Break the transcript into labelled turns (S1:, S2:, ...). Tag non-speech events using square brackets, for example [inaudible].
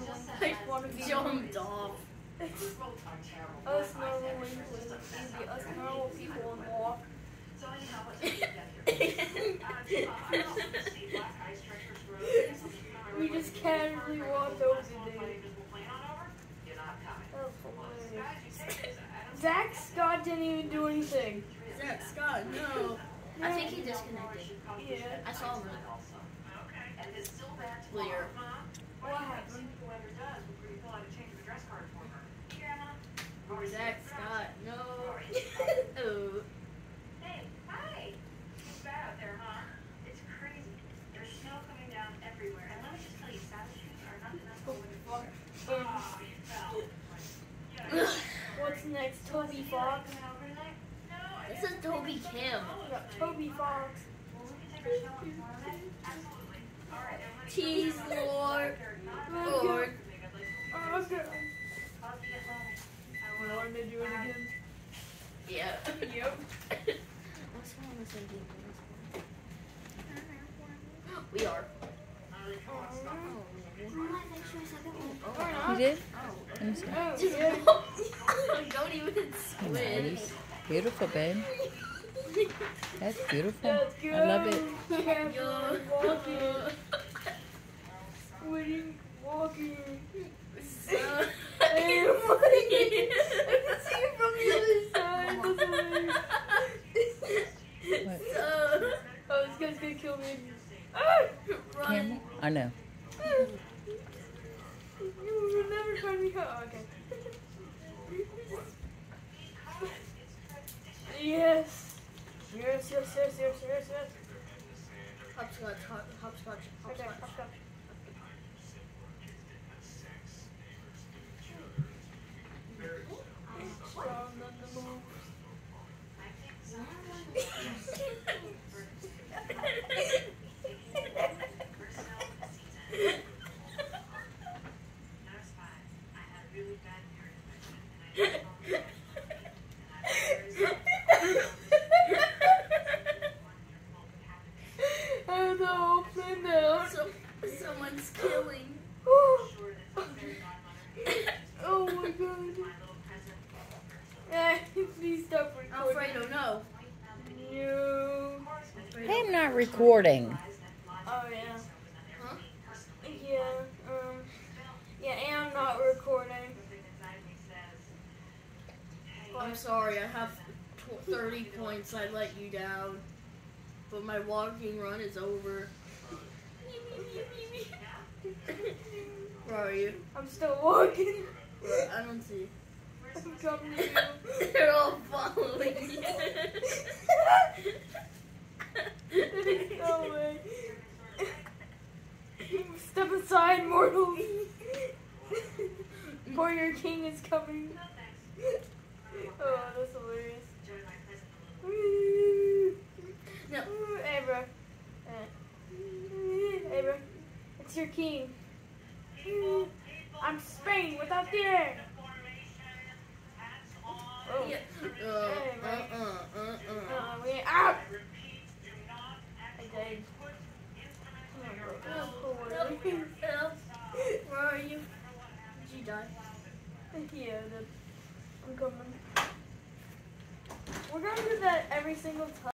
S1: be
S2: Jumped off.
S3: The roads are terrible.
S1: us normal
S3: everywhere.
S1: England.
S3: It's just a mess
S1: Easy.
S3: out
S1: Us normal people and walk.
S3: So anyhow, what's up with you here? I also see black ice treacherous roads and some snow.
S1: We just casually walked over there.
S3: Invisible plane on over? You're not coming.
S1: That was
S3: Well,
S1: hilarious.
S3: guys, you take this. I don't
S1: Zach Scott didn't even do anything.
S2: Zach Scott, no. I think he disconnected.
S1: Yeah.
S2: I saw him.
S3: Okay. And it's still bad
S2: Clear.
S1: What
S3: do you think
S1: happened?
S3: Whoever does will pretty fill out a change of address card for her. Yeah, Mom. Rory
S2: Zach
S3: said-
S2: Scott, no. oh.
S3: Hey, hi. It's bad out there, huh? It's crazy. There's snow coming down everywhere. And let me just tell you, saddle shoes are not enough for women.
S1: Fuck.
S3: Oh, you fell. Yeah.
S1: What's next? Toby Fox.
S3: Coming over tonight? No, I
S2: This is Toby Kim.
S1: We Toby Fox.
S3: Well, we can take our snow tomorrow night. Absolutely. All right, everybody.
S2: Cheese Lord. Lord.
S1: Oh, okay.
S3: I'll be at home. I
S1: We
S3: will.
S1: wanted to do it again.
S2: Yeah.
S1: Yep.
S2: What's wrong with some people? We are.
S1: Oh,
S4: You did?
S2: Oh.
S4: Let [laughs] me see.
S1: Oh,
S2: Just
S1: yeah.
S2: don't even squid.
S4: Nice. Beautiful, babe. That's beautiful.
S1: Let's.
S4: I love it.
S1: Casually walking. Squinting, walking.
S2: So,
S1: I can see it from the other side.
S4: What?
S2: so,
S1: Oh, this guy's gonna kill me. Ah!
S2: run.
S4: Camera? I know.
S1: You will never find me. Oh, okay. Yes. Yes, yes, yes, yes, yes, yes.
S2: Hopscotch, hop- hopscotch,
S1: Okay,
S2: hopscotch. [laughs]
S1: up, up. Strong on the move. And the open now.
S2: So, someone's killing. [gasps]
S1: oh my god. [laughs] Eh, please stop recording.
S2: Alfredo, no.
S1: No.
S4: Hey, I'm not recording.
S1: Oh yeah.
S2: Huh?
S1: Yeah. Um. Yeah, and I'm not recording.
S2: I'm sorry, I have 30 points. I let you down. But my walking run is over. Where are you?
S1: I'm still walking.
S2: Where- I don't see.
S1: I'm coming to you. [laughs]
S2: They're all following you. [laughs]
S1: no way. Step aside, mortal. For your king is coming. Oh, that's hilarious. King. I'm Spain without the air. Oh.
S2: Yeah. Uh, uh, uh, uh, uh.
S1: Uh, we out. I died.
S2: Help. Where are you? Did you die?
S1: Yeah, the, I'm coming. We're gonna do that every single time.